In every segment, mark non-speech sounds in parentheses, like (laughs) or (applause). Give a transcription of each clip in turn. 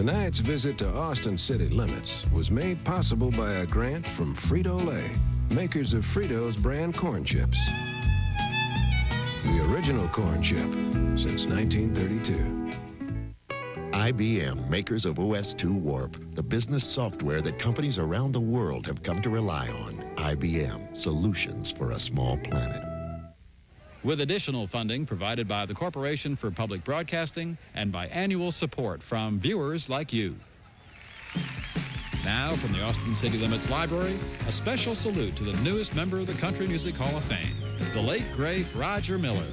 Tonight's visit to Austin City Limits was made possible by a grant from Frito Lay, makers of Frito's brand corn chips. The original corn chip since 1932. IBM, makers of OS2 Warp, the business software that companies around the world have come to rely on. IBM, solutions for a small planet. With additional funding provided by the Corporation for Public Broadcasting and by annual support from viewers like you. Now, from the Austin City Limits Library, a special salute to the newest member of the Country Music Hall of Fame, the late, great Roger Miller.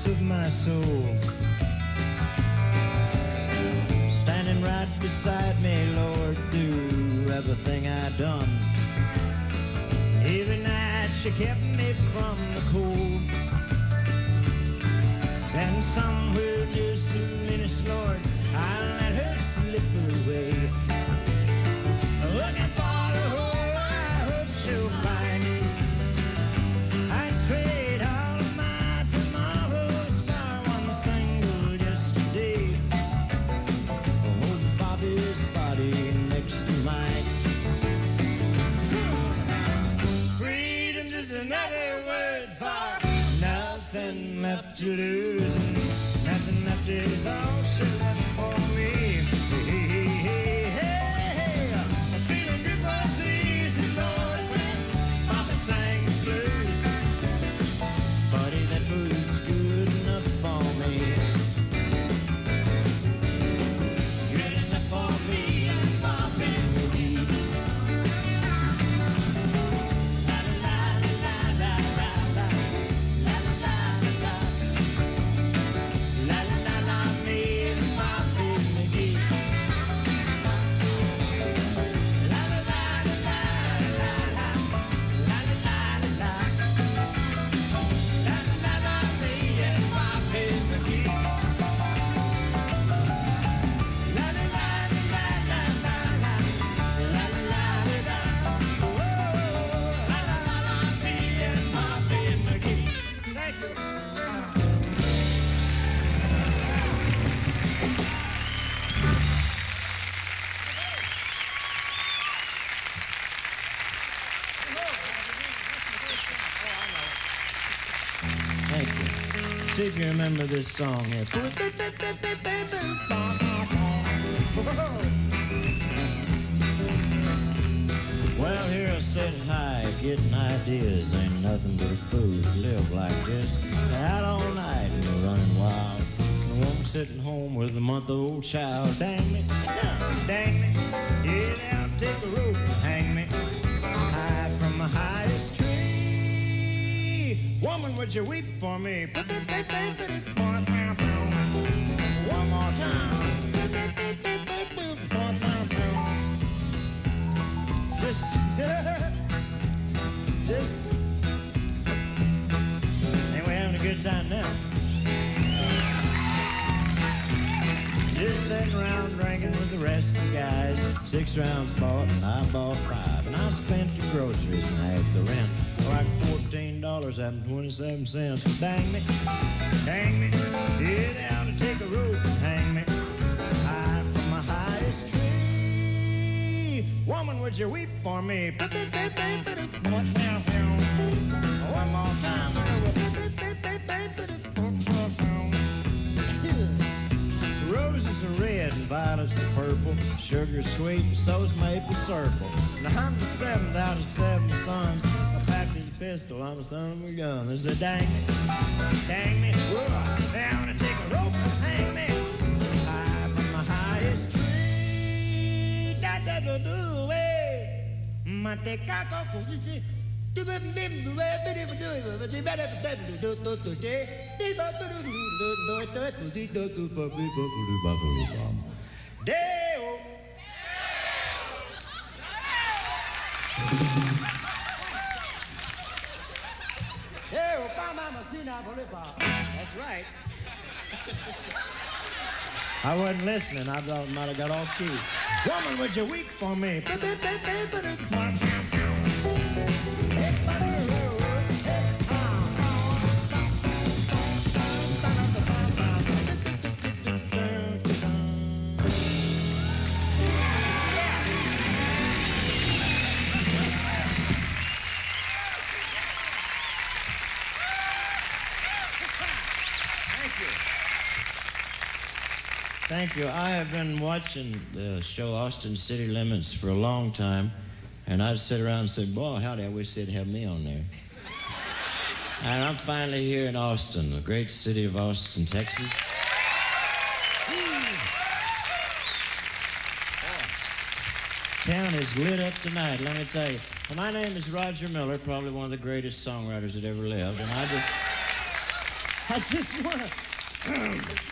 Secrets of my soul. Standing right beside me, Lord, through everything I've done. Every night she kept me from the cold. And somewhere near St. Louis, Lord, I let her slip away. Looking for the whole I hope she'll find. after losing, nothing after is all. See if you remember this song here. Well, here I sit high, getting ideas. Ain't nothing but a fool to live like this. Out all night and running wild. The woman sitting home with a month-old child. Dang me, dang me. Get Woman, would you weep for me? One more time. Just Yes. And we're having a good time now. Just sitting around drinking with the rest of the guys. Six rounds bought and I bought five. And I spent the groceries and half the rent. Like fourteen dollars and twenty-seven cents. So dang me, hang me. Yeah, down to take a rope and hang me. High from my highest tree. Woman, would you weep for me? Oh, one more time. Are red and violets are purple. Sugar's sweet and so's maple syrup. Now I'm the seventh out of seven sons. I packed his pistol, I'm a son of a gun. There's a dang me, dang me. Whoa, and take a rope and hang me. High from the highest tree. Da da da do way. Mate That's right. I wasn't listening. I thought I might have got off key. Woman, would you weep for me? Thank you. I have been watching the show Austin City Limits for a long time, and I'd sit around and say, Boy, howdy, I wish they'd have me on there. and I'm finally here in Austin, the great city of Austin, Texas. Town is lit up tonight, let me tell you. Well, my name is Roger Miller, probably one of the greatest songwriters that ever lived, and I just, I just want (clears throat) to.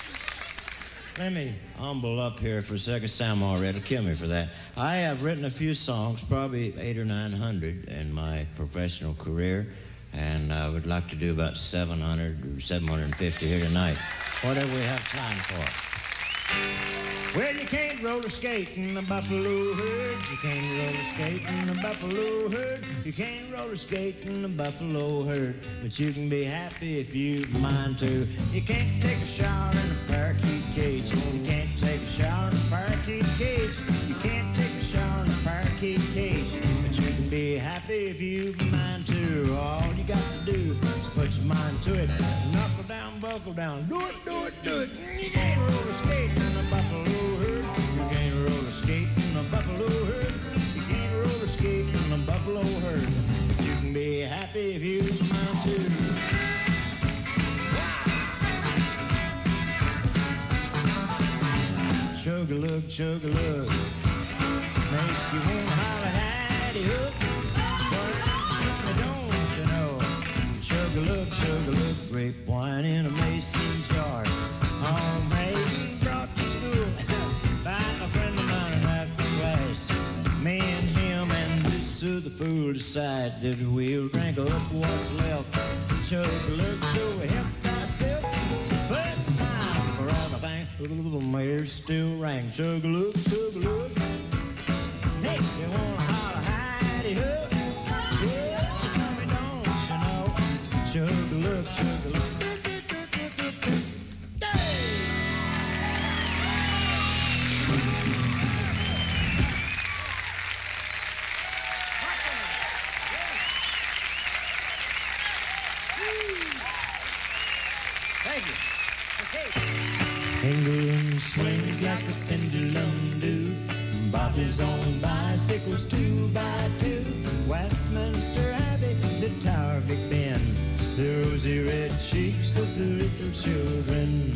Let me humble up here for a second. Sam already kill me for that. I have written a few songs, probably eight or nine hundred in my professional career, and I would like to do about 700 or 750 here tonight, whatever we have time for. Well, you can't roller skate in the buffalo herd. You can't roller skate in the buffalo herd. You can't roller skate in the buffalo herd. But you can be happy if you mind to. You can't take a shower in a parakeet cage. You can't take a shower in a parakeet cage. You can't take a shower in a parakeet cage. But you can be happy if you mind to. All you got to do mind to it. Knuckle down, buckle down. Do it, do it, do it. You can't roller skate in the buffalo herd. You can't roller skate in the buffalo herd. You can't roller skate in the buffalo herd. But you can be happy if you mind to. Chug a lug, chug a lug. Make you wanna holler, howdy Look. Grape wine in a mason's yard. Homemade and brought to school (laughs) by a friend of mine in after class. Me and him and this other fool decide that we'll drink up what's left. A look, so we helped ourselves. First time for everything. Little mares still ring. Chug a lug, a look. Hey, you wanna holler, Thank swings like a pendulum do. Bobby's on bicycles two by two. Westminster Abbey, the Tower Big Ben. The rosy red cheeks of the little children.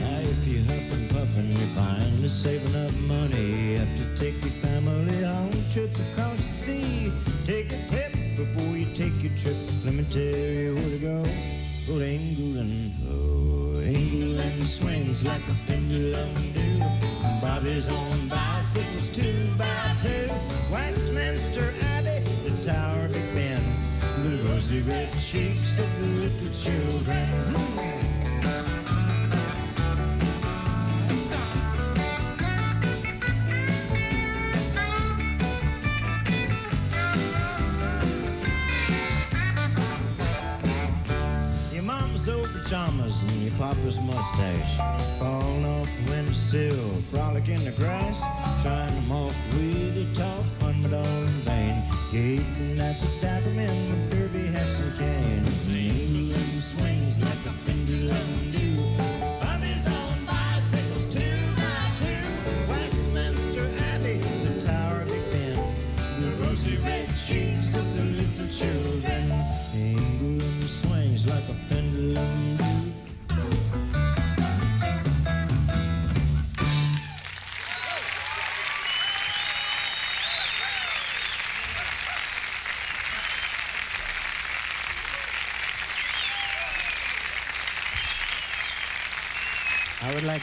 Now if you huff and puff and you're finally saving up money, up to take your family on a trip across the sea. Take a tip before you take your trip. Let me tell you where to go. Go to England. Oh, England swings like a pendulum do. Bobby's on bicycles two by two. Westminster Abbey, the Tower of Ben, the rosy red cheeks of the little children. Pajamas and your papa's mustache falling off the windowsill, frolic in the grass, trying to mock with a talk fun, but all in vain. Gating at the dapper men with derby hats and canes.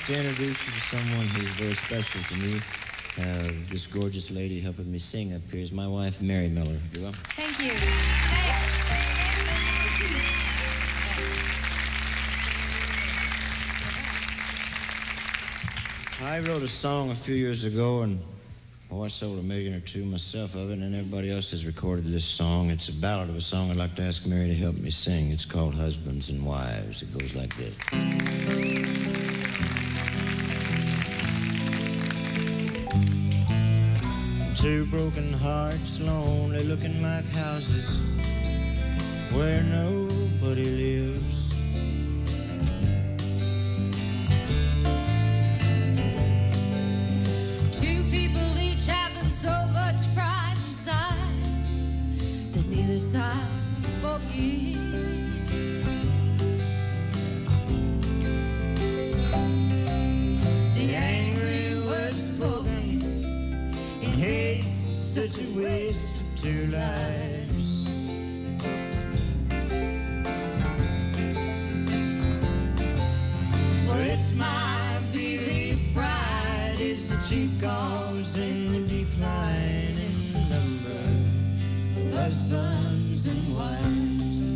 To introduce you to someone who's very special to me. Uh, this gorgeous lady helping me sing up here is my wife, Mary Miller. You will? Thank you. Thanks. I wrote a song a few years ago, and oh, I sold a million or two myself of it, and everybody else has recorded this song. It's a ballad of a song I'd like to ask Mary to help me sing. It's called Husbands and Wives. It goes like this. Two broken hearts, lonely looking like houses where nobody lives. Two people each having so much pride inside that neither side forgives. Such a waste of two lives. Well, it's my belief pride is the chief cause in the decline in the number of husbands and wives.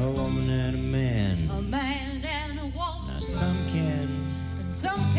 A woman and a man. A man and a woman, Now some can, and some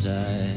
side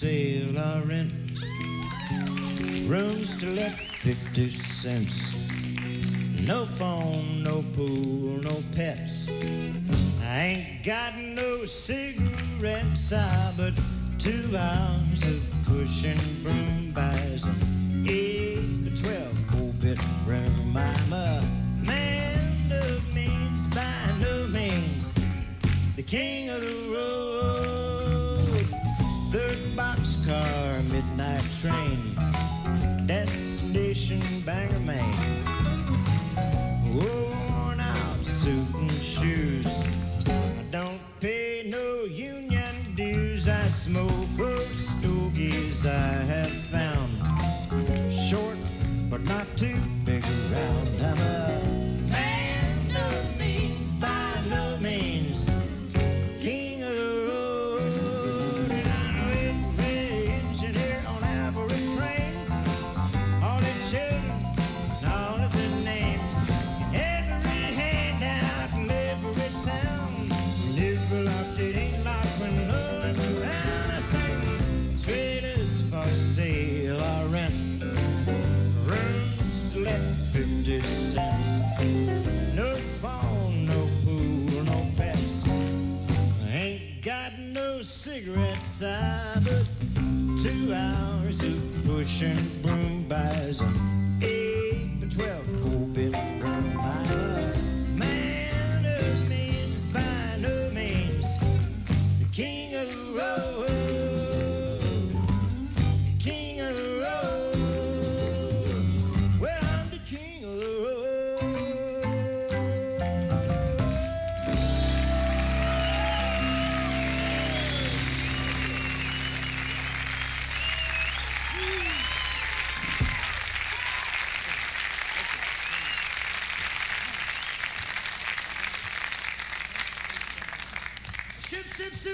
sale are rent. Rooms to let 50 cents. No phone, no pool, no pets. I ain't got no cigarettes, ah, but two hours of pushing broom buys an 8 to 12 four bit room. I'm a man of means by no means the king of the train, destination Bangor, Maine. Worn out suit and shoes. I don't pay no union dues. I smoke old stogies I have found. Short, but not too big around. I'm a ocean by buys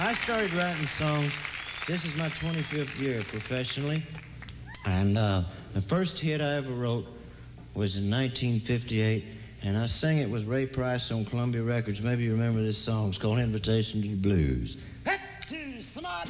I started writing songs. This is my 25th year professionally. And uh, the first hit I ever wrote was in 1958. And I sang it with Ray Price on Columbia Records. Maybe you remember this song. It's called Invitation to the Blues. To Smart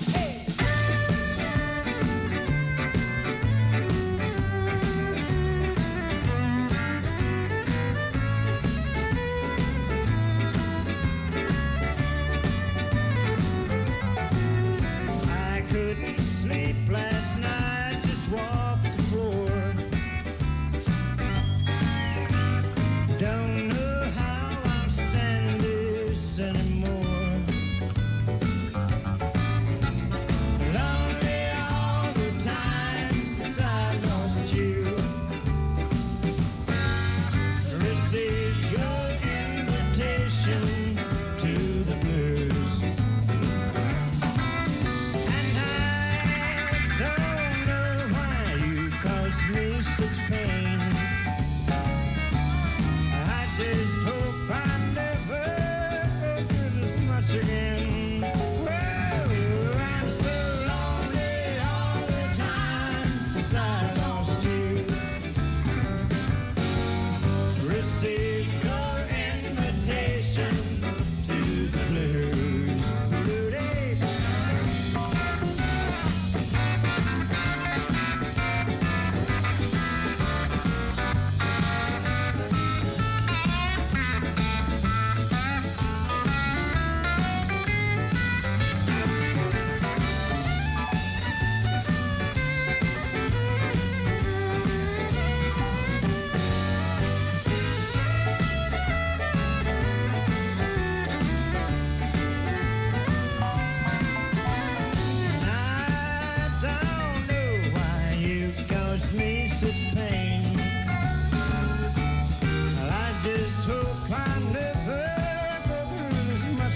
once again.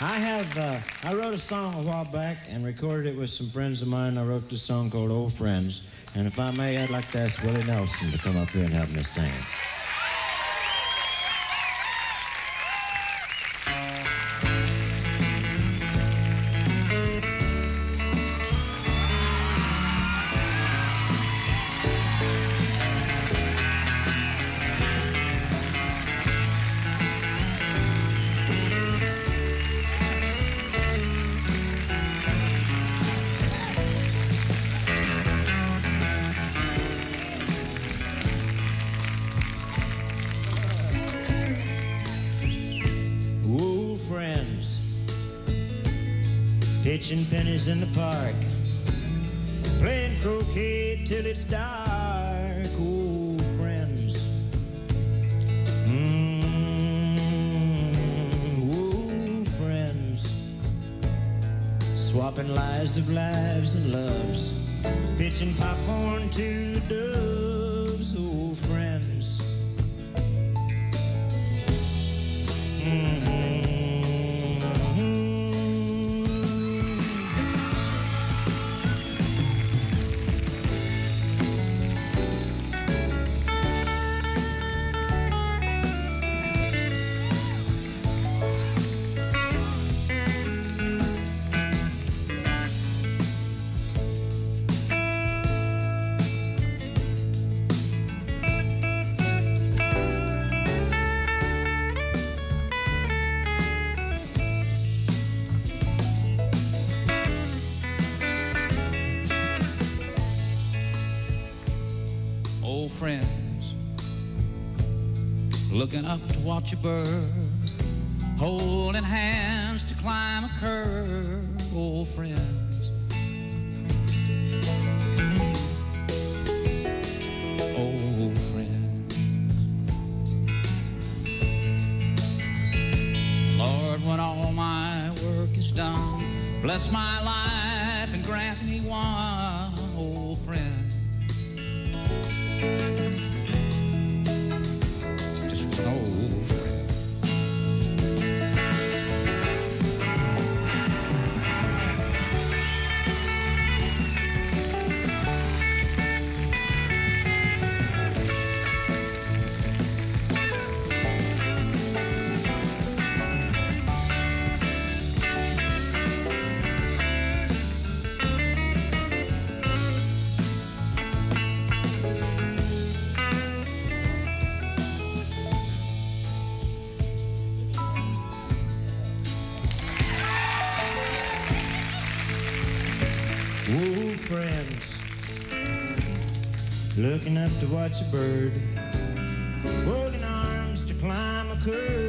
I have, uh, I wrote a song a while back and recorded it with some friends of mine. I wrote this song called Old Friends. And if I may, I'd like to ask Willie Nelson to come up here and help me sing it. Pitching pennies in the park, playing croquet till it's dark. Old friends, mm, old friends, swapping lives of lives and loves, pitching popcorn to the looking up to watch a bird holding hands to climb a curve old friends. Old friends. Lord when all my work is done bless my life and grant me one old friend to watch a bird, holding arms to climb a curve.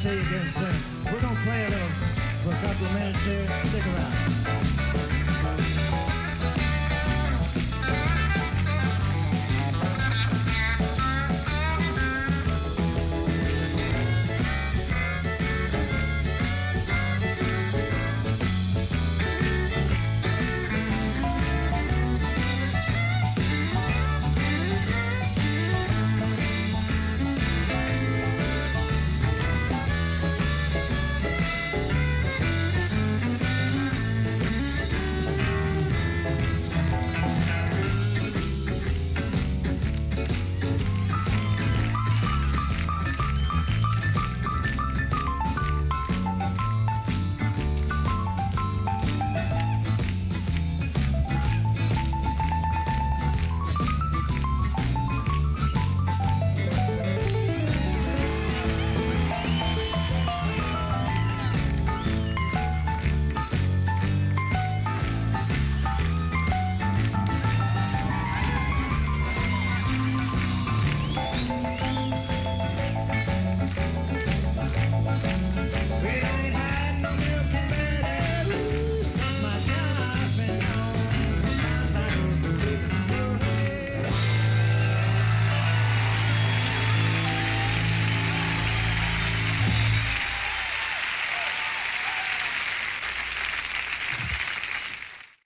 see you again soon. We're going to play a little for a couple of minutes here. Stick around.